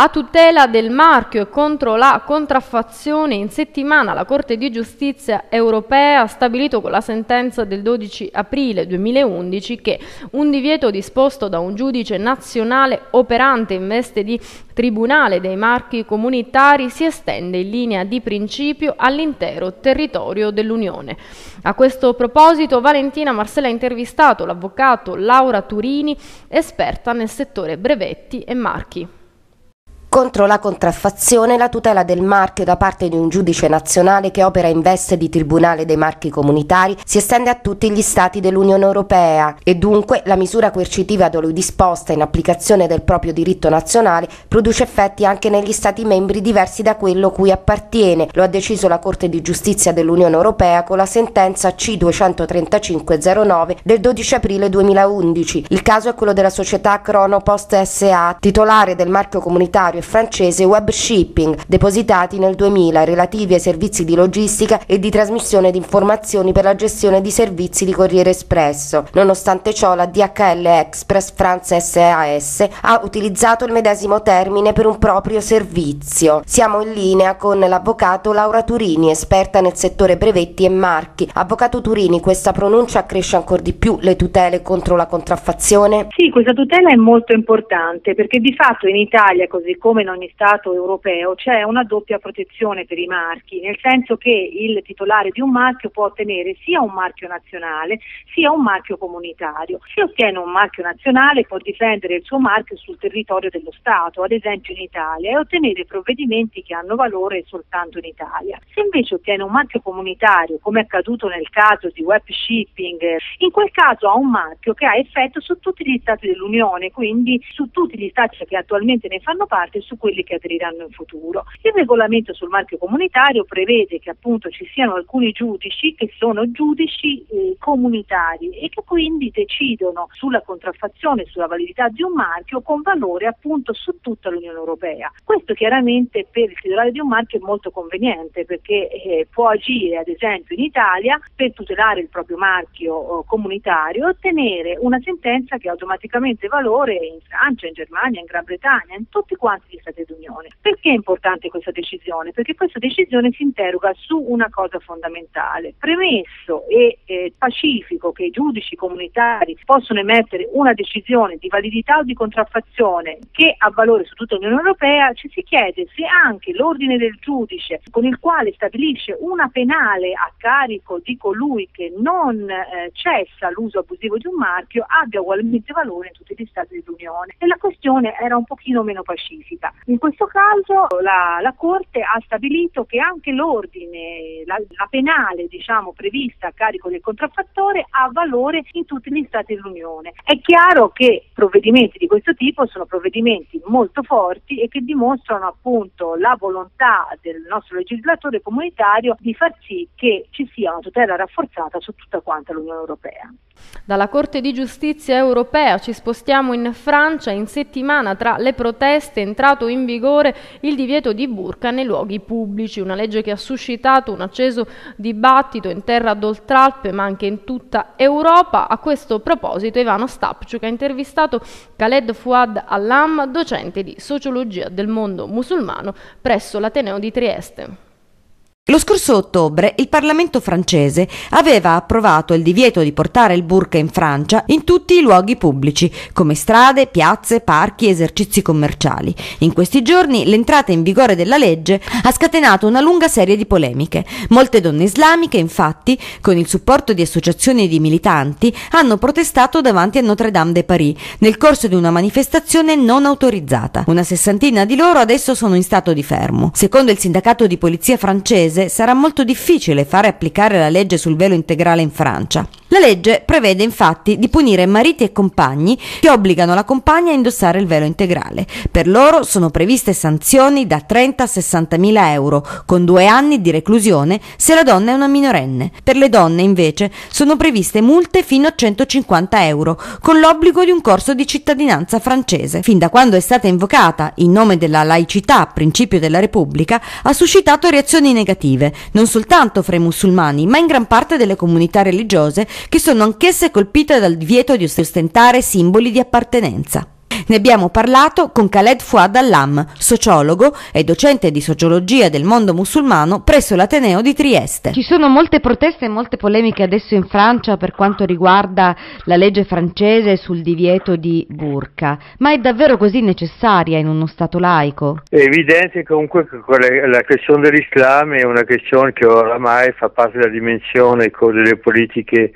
A tutela del marchio e contro la contraffazione, in settimana la Corte di Giustizia europea ha stabilito con la sentenza del 12 aprile 2011 che un divieto disposto da un giudice nazionale operante in veste di Tribunale dei marchi comunitari si estende in linea di principio all'intero territorio dell'Unione. A questo proposito Valentina Marcella ha intervistato l'avvocato Laura Turini, esperta nel settore brevetti e marchi contro la contraffazione la tutela del marchio da parte di un giudice nazionale che opera in veste di Tribunale dei marchi comunitari si estende a tutti gli Stati dell'Unione Europea e dunque la misura coercitiva da lui disposta in applicazione del proprio diritto nazionale produce effetti anche negli Stati membri diversi da quello cui appartiene. Lo ha deciso la Corte di Giustizia dell'Unione Europea con la sentenza C23509 del 12 aprile 2011. Il caso è quello della società Chronopost SA, titolare del marchio comunitario e francese Web Shipping, depositati nel 2000 relativi ai servizi di logistica e di trasmissione di informazioni per la gestione di servizi di Corriere Espresso. Nonostante ciò, la DHL Express France SAS ha utilizzato il medesimo termine per un proprio servizio. Siamo in linea con l'avvocato Laura Turini, esperta nel settore brevetti e marchi. Avvocato Turini, questa pronuncia accresce ancora di più le tutele contro la contraffazione? Sì, questa tutela è molto importante perché di fatto in Italia, così come come in ogni Stato europeo, c'è una doppia protezione per i marchi, nel senso che il titolare di un marchio può ottenere sia un marchio nazionale sia un marchio comunitario. Se ottiene un marchio nazionale può difendere il suo marchio sul territorio dello Stato, ad esempio in Italia, e ottenere provvedimenti che hanno valore soltanto in Italia. Se invece ottiene un marchio comunitario, come è accaduto nel caso di web shipping, in quel caso ha un marchio che ha effetto su tutti gli Stati dell'Unione, quindi su tutti gli Stati che attualmente ne fanno parte e su quelli che aderiranno in futuro. Il regolamento sul marchio comunitario prevede che appunto ci siano alcuni giudici che sono giudici eh, comunitari e che quindi decidono sulla contraffazione sulla validità di un marchio con valore appunto su tutta l'Unione Europea. Questo chiaramente per il titolare di un marchio è molto conveniente perché eh, può agire ad esempio in Italia per tutelare il proprio marchio eh, comunitario e ottenere una sentenza che ha automaticamente valore in Francia, in Germania, in Gran Bretagna, in tutti quanti gli Stati d'Unione. Perché è importante questa decisione? Perché questa decisione si interroga su una cosa fondamentale. Premesso e eh, pacifico che i giudici comunitari possono emettere una decisione di validità o di contraffazione che ha valore su tutta l'Unione Europea, ci si chiede se anche l'ordine del giudice con il quale stabilisce una penale a carico di colui che non eh, cessa l'uso abusivo di un marchio abbia ugualmente valore in tutti gli Stati dell'Unione. E la questione era un pochino meno pacifica pubblica. In questo caso la, la Corte ha stabilito che anche l'ordine, la, la penale diciamo, prevista a carico del contraffattore ha valore in tutti gli Stati dell'Unione. È chiaro che provvedimenti di questo tipo sono provvedimenti molto forti e che dimostrano appunto la volontà del nostro legislatore comunitario di far sì che ci sia una tutela rafforzata su tutta quanta l'Unione Europea. Dalla Corte di Giustizia europea ci spostiamo in Francia. In settimana tra le proteste è entrato in vigore il divieto di burka nei luoghi pubblici, una legge che ha suscitato un acceso dibattito in terra d'Oltralpe ma anche in tutta Europa. A questo proposito Ivano Stapciuk ha intervistato Khaled Fouad Allam, docente di sociologia del mondo musulmano presso l'Ateneo di Trieste. Lo scorso ottobre il Parlamento francese aveva approvato il divieto di portare il burka in Francia in tutti i luoghi pubblici, come strade, piazze, parchi esercizi commerciali. In questi giorni l'entrata in vigore della legge ha scatenato una lunga serie di polemiche. Molte donne islamiche, infatti, con il supporto di associazioni di militanti, hanno protestato davanti a Notre Dame de Paris nel corso di una manifestazione non autorizzata. Una sessantina di loro adesso sono in stato di fermo. Secondo il sindacato di polizia francese, paese sarà molto difficile fare applicare la legge sul velo integrale in Francia. La legge prevede infatti di punire mariti e compagni che obbligano la compagna a indossare il velo integrale. Per loro sono previste sanzioni da 30 a 60 mila euro, con due anni di reclusione se la donna è una minorenne. Per le donne invece sono previste multe fino a 150 euro, con l'obbligo di un corso di cittadinanza francese. Fin da quando è stata invocata in nome della laicità, principio della Repubblica, ha suscitato reazioni negative, non soltanto fra i musulmani, ma in gran parte delle comunità religiose che sono anch'esse colpite dal divieto di ostentare simboli di appartenenza. Ne abbiamo parlato con Khaled Fouad Allam, sociologo e docente di sociologia del mondo musulmano presso l'Ateneo di Trieste. Ci sono molte proteste e molte polemiche adesso in Francia per quanto riguarda la legge francese sul divieto di burka, ma è davvero così necessaria in uno Stato laico? È evidente comunque che la questione dell'Islam è una questione che oramai fa parte della dimensione delle politiche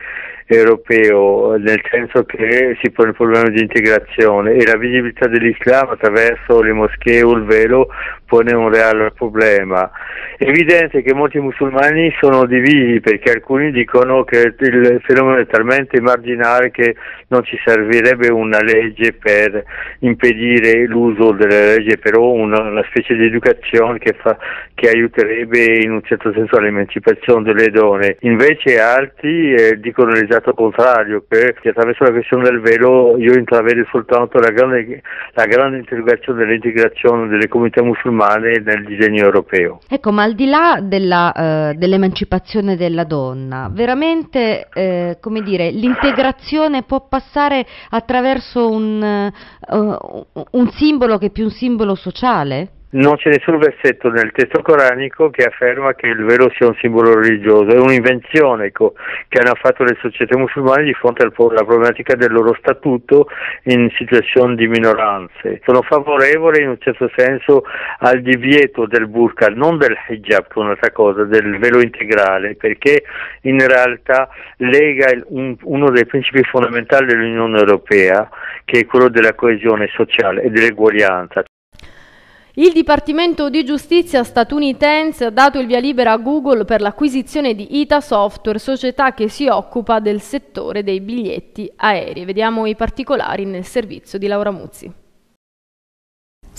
europeo, nel senso che si pone il problema di integrazione e la visibilità dell'Islam attraverso le moschee o il velo pone un reale problema. È evidente che molti musulmani sono divisi perché alcuni dicono che il fenomeno è talmente marginale che non ci servirebbe una legge per impedire l'uso delle leggi, però una, una specie di educazione che, fa, che, aiuterebbe in un certo senso all'emancipazione delle donne. Invece altri eh, dicono l'esatto contrario, che attraverso la questione del velo io intravedo soltanto la grande, la grande interrogazione dell'integrazione delle comunità musulmane nel disegno europeo. Ecco, ma al di là della, uh, dell'emancipazione della donna, veramente, eh, come dire, l'integrazione può passare attraverso un, uh, un simbolo che è più un simbolo sociale? Non c'è nessun versetto nel testo coranico che afferma che il velo sia un simbolo religioso, è un'invenzione ecco, che hanno fatto le società musulmane di fronte alla problematica del loro statuto in situazioni di minoranze. Sono favorevole in un certo senso al divieto del burqa, non del hijab, che è un'altra cosa, del velo integrale, perché in realtà lega un, uno dei principi fondamentali dell'Unione Europea, che è quello della coesione sociale e dell'eguaglianza. Il Dipartimento di Giustizia statunitense ha dato il via libera a Google per l'acquisizione di ITA Software, società che si occupa del settore dei biglietti aerei. Vediamo i particolari nel servizio di Laura Muzzi.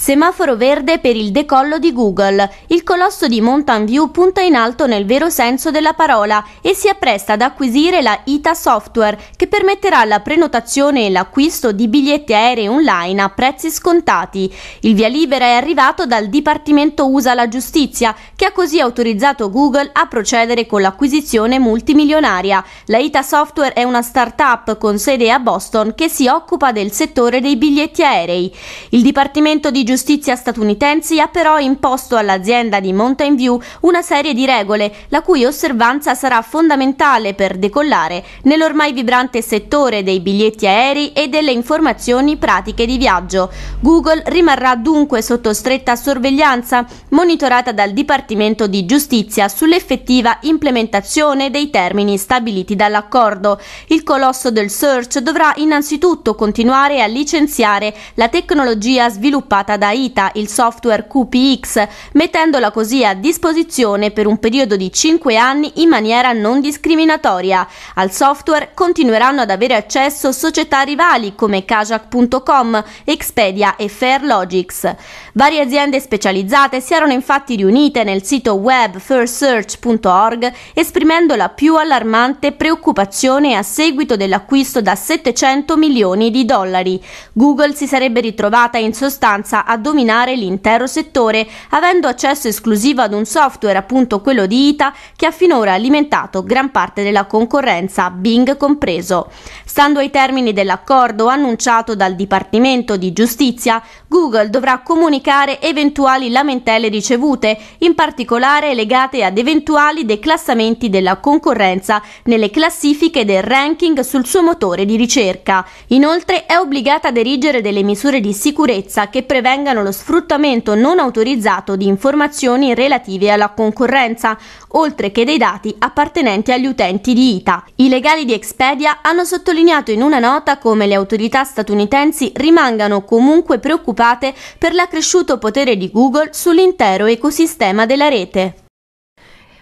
Semaforo verde per il decollo di Google. Il colosso di Mountain View punta in alto nel vero senso della parola e si appresta ad acquisire la ITA Software che permetterà la prenotazione e l'acquisto di biglietti aerei online a prezzi scontati. Il via libera è arrivato dal Dipartimento USA la Giustizia che ha così autorizzato Google a procedere con l'acquisizione multimilionaria. La ITA Software è una start-up con sede a Boston che si occupa del settore dei biglietti aerei. Il Dipartimento di giustizia statunitensi ha però imposto all'azienda di Mountain View una serie di regole, la cui osservanza sarà fondamentale per decollare nell'ormai vibrante settore dei biglietti aerei e delle informazioni pratiche di viaggio. Google rimarrà dunque sotto stretta sorveglianza, monitorata dal Dipartimento di Giustizia sull'effettiva implementazione dei termini stabiliti dall'accordo. Il colosso del search dovrà innanzitutto continuare a licenziare la tecnologia sviluppata acquistata da ITA, il software QPX, mettendola così a disposizione per un periodo di 5 anni in maniera non discriminatoria. Al software continueranno ad avere accesso società rivali come Kajak.com, Expedia e Fairlogics. Varie aziende specializzate si erano infatti riunite nel sito web firstsearch.org esprimendo la più allarmante preoccupazione a seguito dell'acquisto da 700 milioni di dollari. Google si sarebbe ritrovata in sostanza a dominare l'intero settore, avendo accesso esclusivo ad un software, appunto quello di ITA, che ha finora alimentato gran parte della concorrenza, Bing compreso. Stando ai termini dell'accordo annunciato dal Dipartimento di Giustizia, Google dovrà comunicare eventuali lamentele ricevute, in particolare legate ad eventuali declassamenti della concorrenza nelle classifiche del ranking sul suo motore di ricerca. Inoltre è obbligata ad erigere delle misure di sicurezza che prevengano lo sfruttamento non autorizzato di informazioni relative alla concorrenza, oltre che dei dati appartenenti agli utenti di ITA. I legali di Expedia hanno sottolineato in una nota come le autorità statunitensi rimangano comunque preoccupate per l'accresciuto potere di Google sull'intero ecosistema della rete.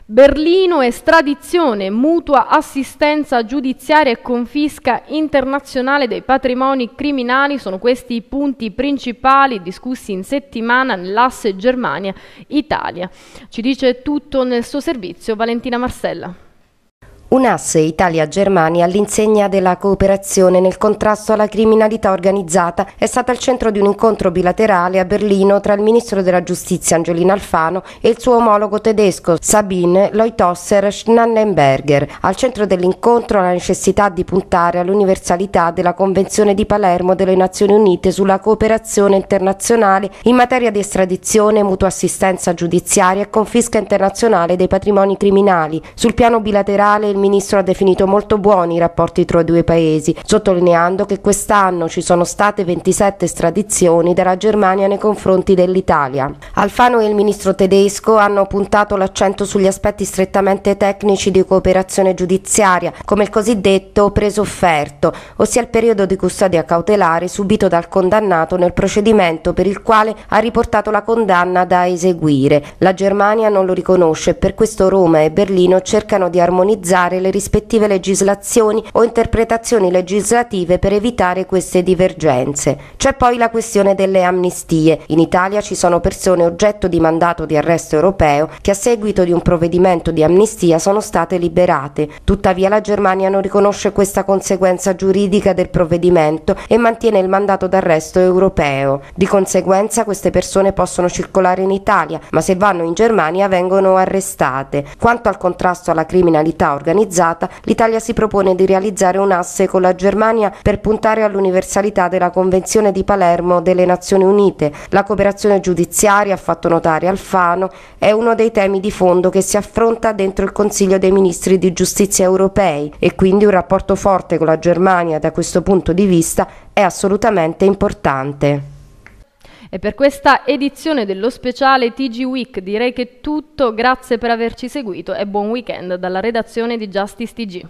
Berlino, estradizione, mutua assistenza giudiziaria e confisca internazionale dei patrimoni criminali sono questi i punti principali discussi in settimana nell'asse Germania-Italia. Ci dice tutto nel suo servizio Valentina Marcella. Un asse Italia-Germania all'insegna della cooperazione nel contrasto alla criminalità organizzata è stata al centro di un incontro bilaterale a Berlino tra il ministro della giustizia Angelina Alfano e il suo omologo tedesco Sabine Leutosser-Schnannenberger. Al centro dell'incontro la necessità di puntare all'universalità della Convenzione di Palermo delle Nazioni Unite sulla cooperazione internazionale in materia di estradizione, mutua assistenza giudiziaria e confisca internazionale dei patrimoni criminali. Sul piano bilaterale il ministro ha definito molto buoni i rapporti tra i due paesi, sottolineando che quest'anno ci sono state 27 estradizioni dalla Germania nei confronti dell'Italia. Alfano e il ministro tedesco hanno puntato l'accento sugli aspetti strettamente tecnici di cooperazione giudiziaria, come il cosiddetto preso offerto, ossia il periodo di custodia cautelare subito dal condannato nel procedimento per il quale ha riportato la condanna da eseguire. La Germania non lo riconosce e per questo Roma e Berlino cercano di armonizzare modificare le rispettive legislazioni o interpretazioni legislative per evitare queste divergenze. C'è poi la questione delle amnistie. In Italia ci sono persone oggetto di mandato di arresto europeo che a seguito di un provvedimento di amnistia sono state liberate. Tuttavia la Germania non riconosce questa conseguenza giuridica del provvedimento e mantiene il mandato d'arresto europeo. Di conseguenza queste persone possono circolare in Italia, ma se vanno in Germania vengono arrestate. Quanto al contrasto alla criminalità organizzata, organizzata, l'Italia si propone di realizzare un asse con la Germania per puntare all'universalità della Convenzione di Palermo delle Nazioni Unite. La cooperazione giudiziaria, ha fatto notare Alfano, è uno dei temi di fondo che si affronta dentro il Consiglio dei Ministri di Giustizia europei e quindi un rapporto forte con la Germania da questo punto di vista è assolutamente importante. E per questa edizione dello speciale TG Week direi che è tutto, grazie per averci seguito e buon weekend dalla redazione di Justice TG.